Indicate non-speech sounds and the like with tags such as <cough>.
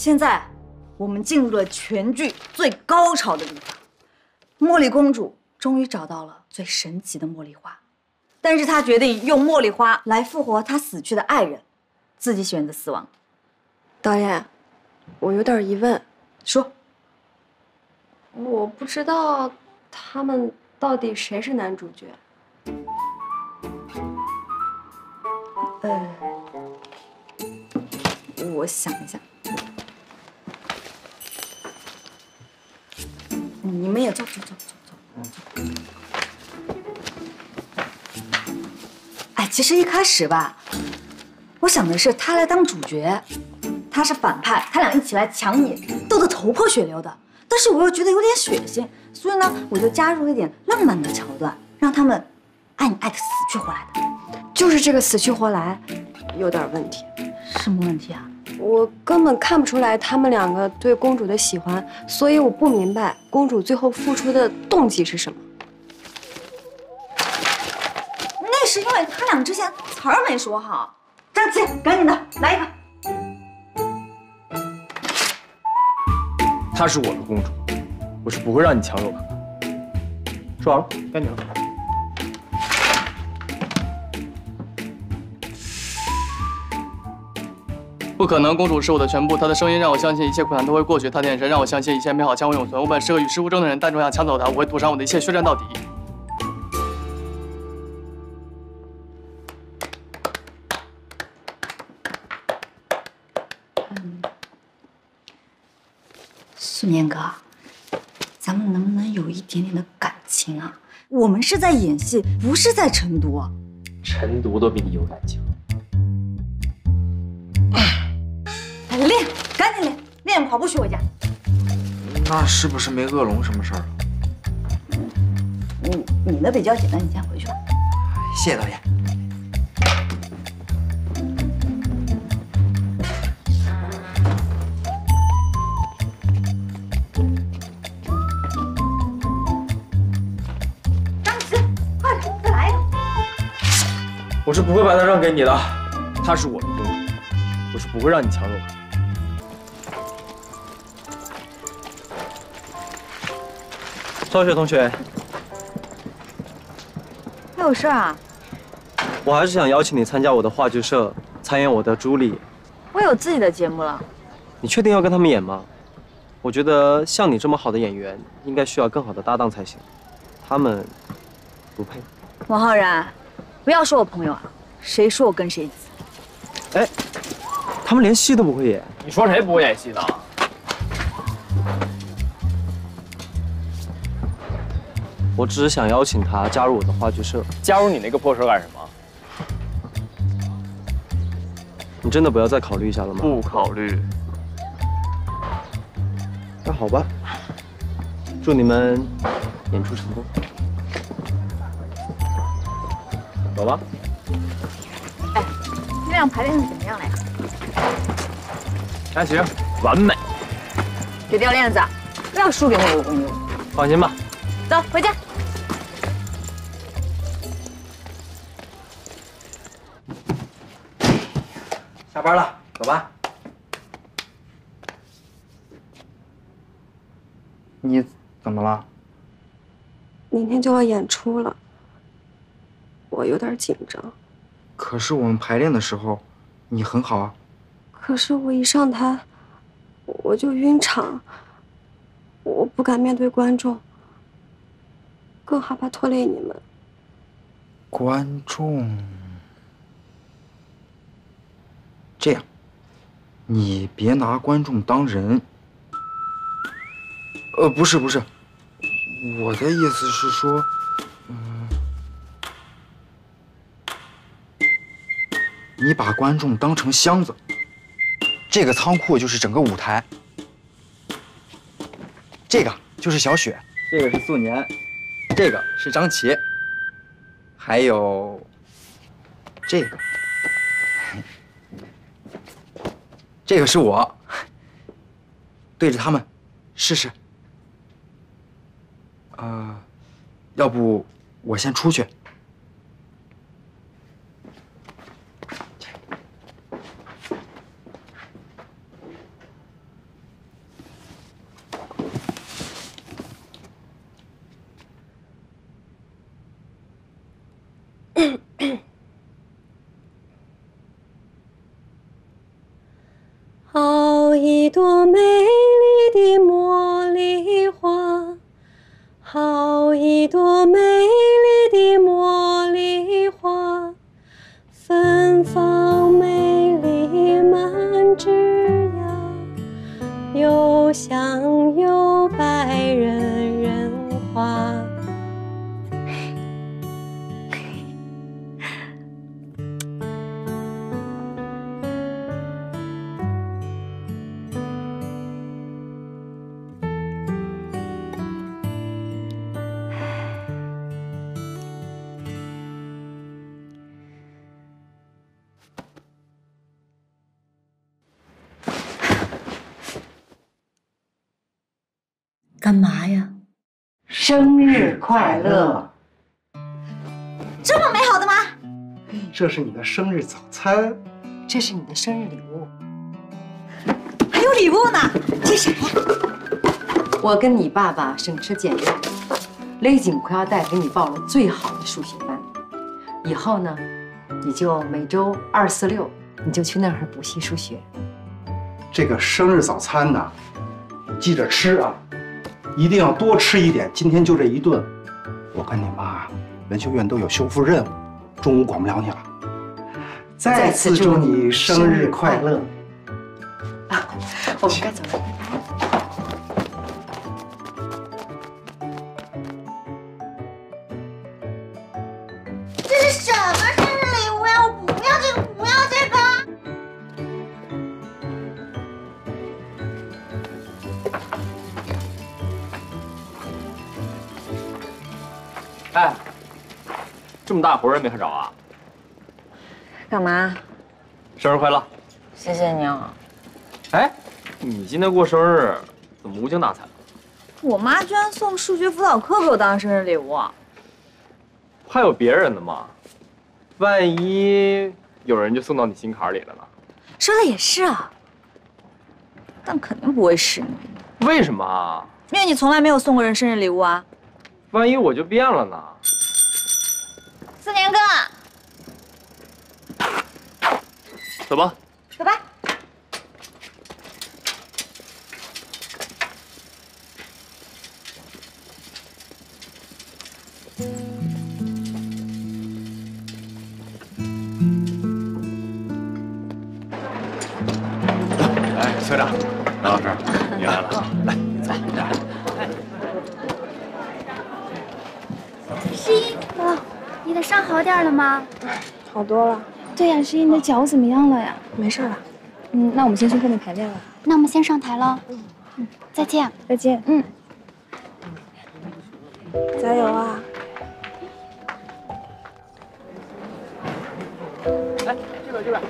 现在我们进入了全剧最高潮的地方，茉莉公主终于找到了最神奇的茉莉花，但是她决定用茉莉花来复活她死去的爱人，自己选择死亡。导演，我有点疑问，说，我不知道他们到底谁是男主角。呃，我想一下，你们也坐坐坐坐坐。哎，其实一开始吧，我想的是他来当主角，他是反派，他俩一起来抢你，斗得头破血流的。但是我又觉得有点血腥，所以呢，我就加入了一点浪漫的桥段，让他们爱你爱的死去活来的。就是这个死去活来，有点问题。什么问题啊？我根本看不出来他们两个对公主的喜欢，所以我不明白公主最后付出的动机是什么。那是因为他俩之前词儿没说好。张琪，赶紧的来一个。她是我的公主，我是不会让你抢走她的。说完了，该你了。不可能，公主是我的全部。她的声音让我相信一切苦难都会过去，她的眼神让我相信一切美好将会永存。我本是个与世无争的人，但若想抢走她，我会赌上我的一切，血战到底。素年哥，咱们能不能有一点点的感情啊？我们是在演戏，不是在晨读。晨读都比你有感情。跑步去我家。那是不是没恶龙什么事儿了？你你的比较简单，你先回去吧。谢谢导演。张琪，快点，再来一个。我是不会把她让给你的，他是我的公主，我是不会让你抢走她。赵雪同学，还有事啊？我还是想邀请你参加我的话剧社，参演我的朱莉。我有自己的节目了。你确定要跟他们演吗？我觉得像你这么好的演员，应该需要更好的搭档才行。他们不配。王浩然，不要说我朋友啊，谁说我跟谁急？哎，他们连戏都不会演。你说谁不会演戏呢？我只是想邀请他加入我的话剧社。加入你那个破社干什么？你真的不要再考虑一下了吗？不考虑。那好吧，祝你们演出成功。走吧。哎，这样排练的怎么样了呀？还行，完美。别掉链子啊，不要输给那个公主。放心吧。走，回家。下班了，走吧。你怎么了？明天就要演出了，我有点紧张。可是我们排练的时候，你很好啊。可是我一上台，我就晕场，我不敢面对观众，更害怕拖累你们。观众，这样，你别拿观众当人。呃，不是不是，我的意思是说，嗯，你把观众当成箱子，这个仓库就是整个舞台，这个就是小雪，这个是素年，这个是张琪，还有这个，这个是我，对着他们试试。呃，要不我先出去。多美干嘛呀？生日快乐！这么美好的吗？这是你的生日早餐，这是你的生日礼物。还有礼物呢？这啥呀？我跟你爸爸省吃俭用，勒紧裤腰带给你报了最好的数学班。以后呢，你就每周二四六，你就去那儿补习数学。这个生日早餐呢，你记着吃啊，一定要多吃一点。今天就这一顿，我跟你妈文修院都有修复任务，中午管不了你了。再次祝你生日快乐！啊 <laughs> 我们该走了。这么大活人没看着啊？干嘛？生日快乐！谢谢你啊！哎，你今天过生日，怎么无精打采的？我妈居然送数学辅导课给我当生日礼物，还有别人的吗？万一有人就送到你心坎里了呢？说的也是啊，但肯定不会是你，为什么啊？因为你从来没有送过人生日礼物啊。万一我就变了呢？四年哥，走吧。走吧。哎，校长，梁老师，你来了，来，走。诗音，你的伤好点了吗？好多了，对呀，十一，你的脚怎么样了呀？没事了。嗯，那我们先去后面排练了。那我们先上台了。嗯，再见。再见。嗯，加油啊！来，这边这边。